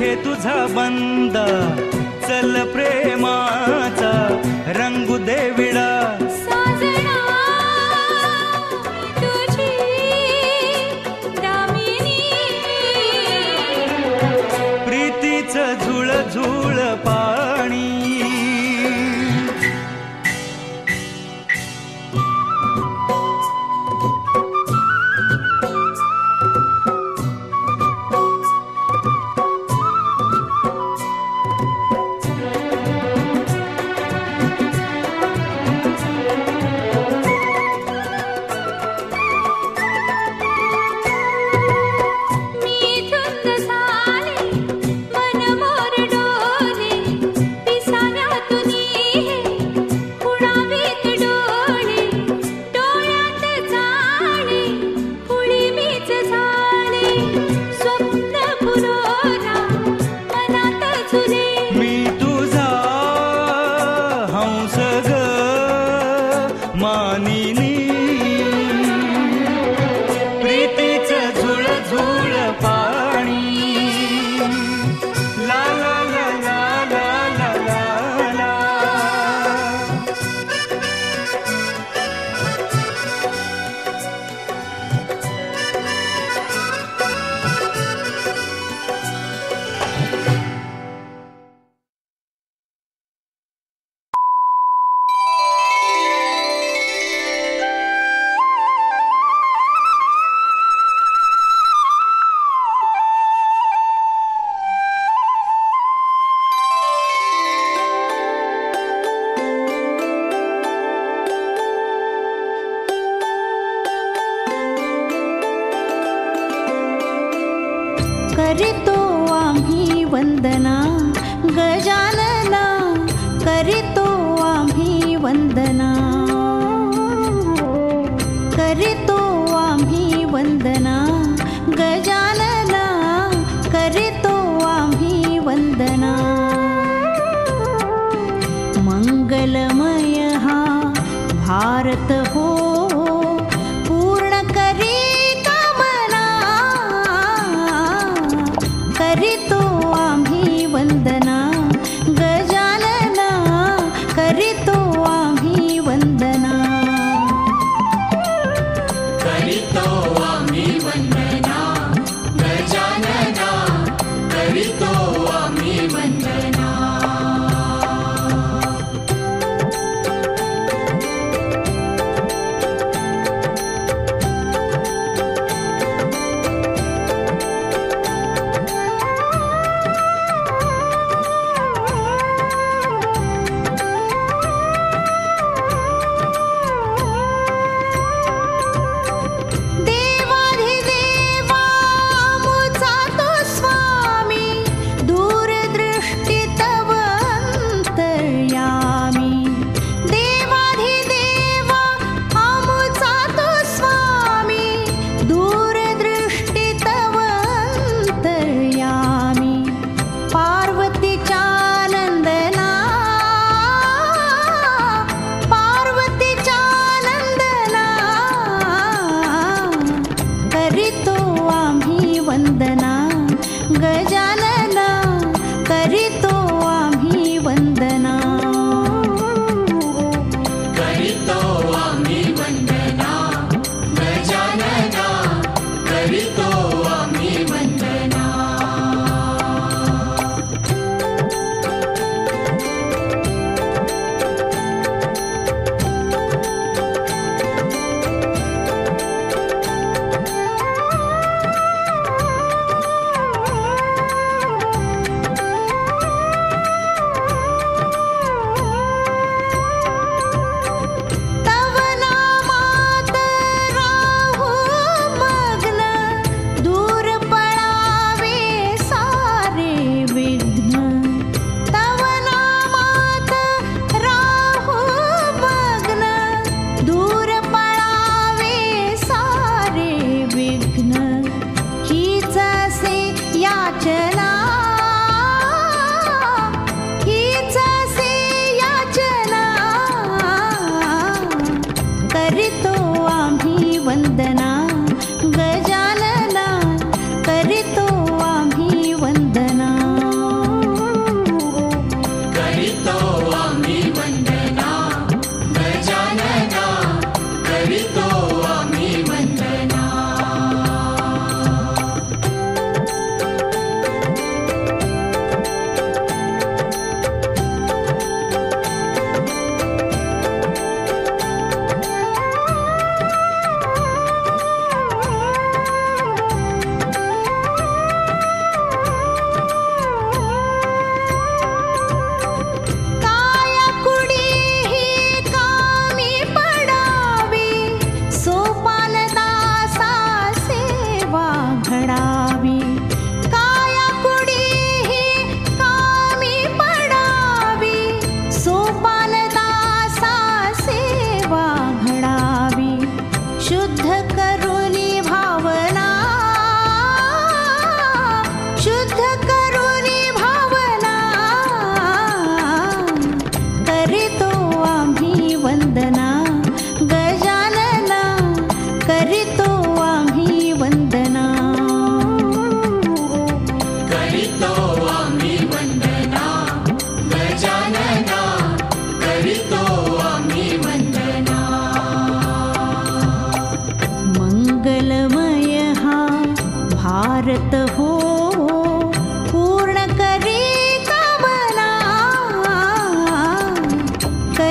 सखे तुझा बंद. चल प्रेम हि वन्दना गजा कर तो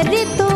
perrito.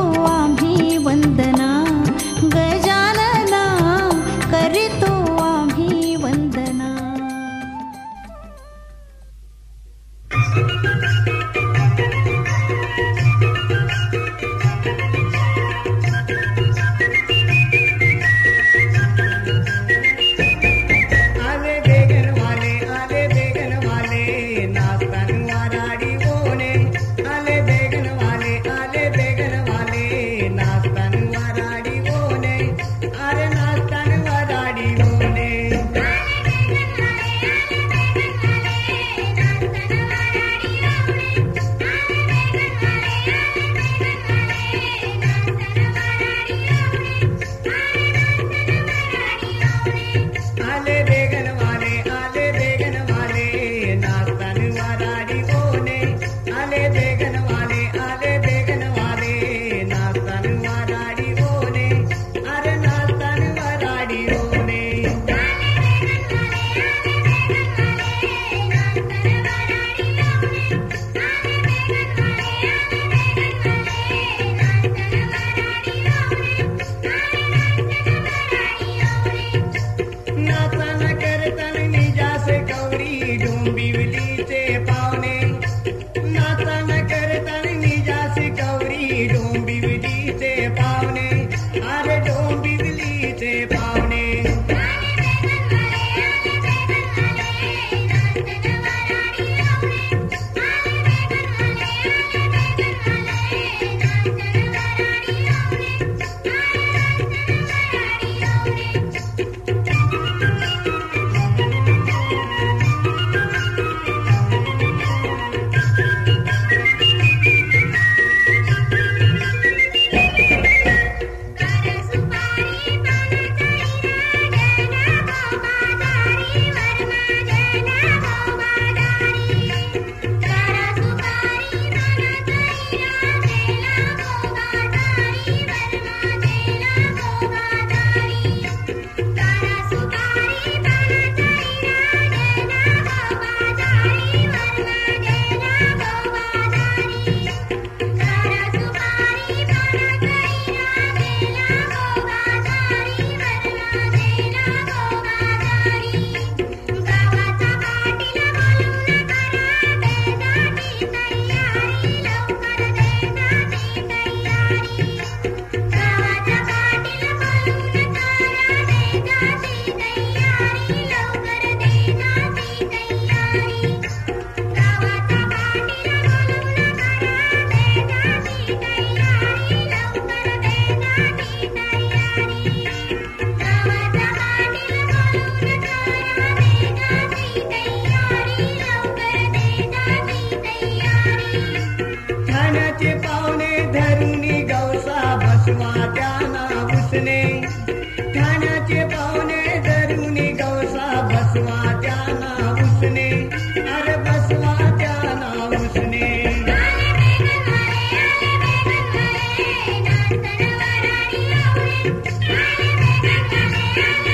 Yeah.